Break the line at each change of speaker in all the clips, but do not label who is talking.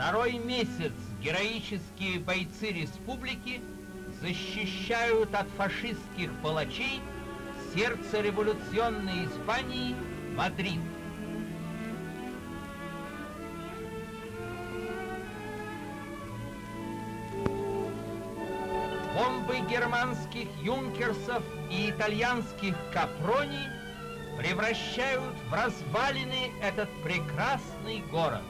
Второй месяц героические бойцы республики защищают от фашистских палачей сердце революционной Испании Мадрид. Бомбы германских юнкерсов и итальянских капрони превращают в развалины этот прекрасный город.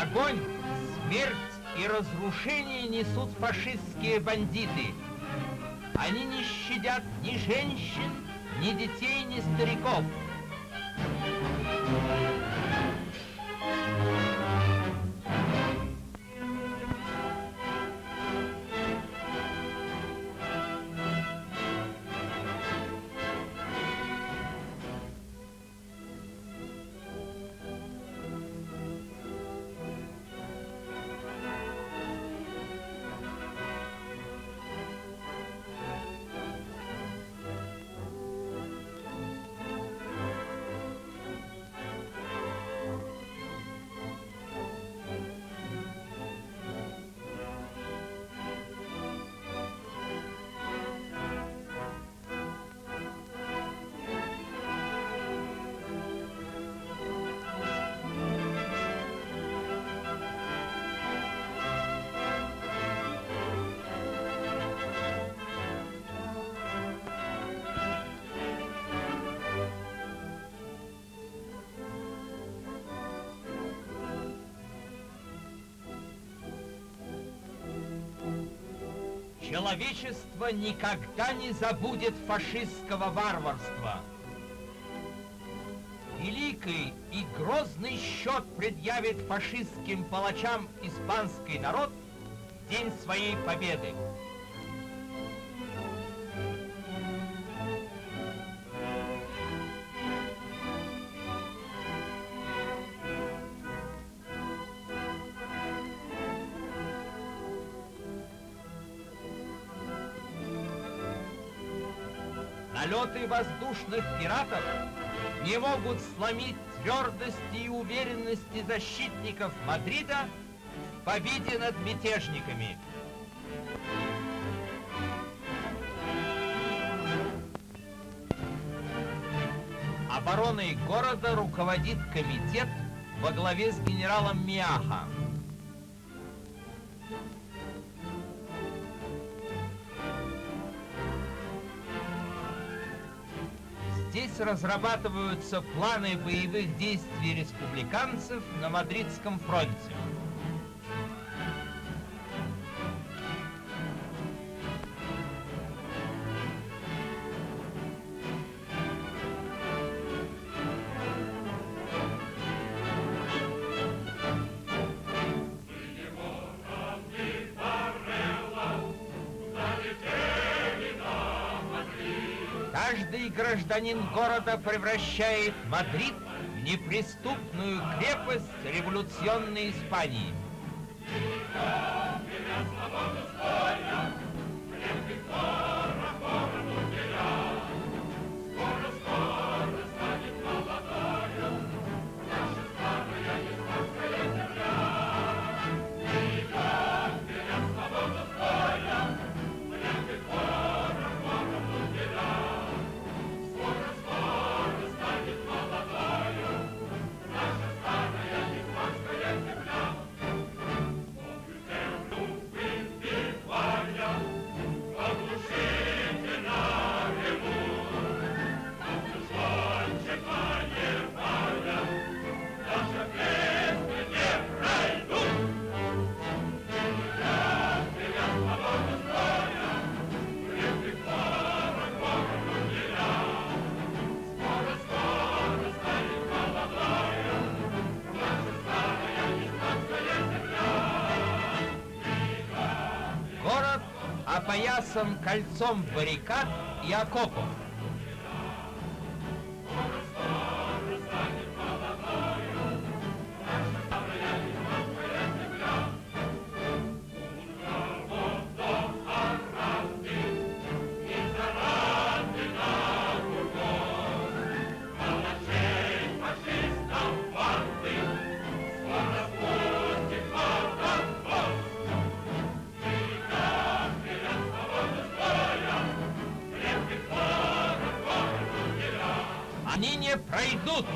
Огонь, смерть и разрушение несут фашистские бандиты. Они не щадят ни женщин, ни детей, ни стариков. Человечество никогда не забудет фашистского варварства. Великий и грозный счет предъявит фашистским палачам испанский народ в день своей победы. Налеты воздушных пиратов не могут сломить твердости и уверенности защитников Мадрида в победе над мятежниками. Обороной города руководит комитет во главе с генералом Миаха. Здесь разрабатываются планы боевых действий республиканцев на Мадридском фронте. Каждый гражданин города превращает Мадрид в неприступную крепость революционной Испании. Опоясан кольцом баррикад и окопов. Они не пройдут!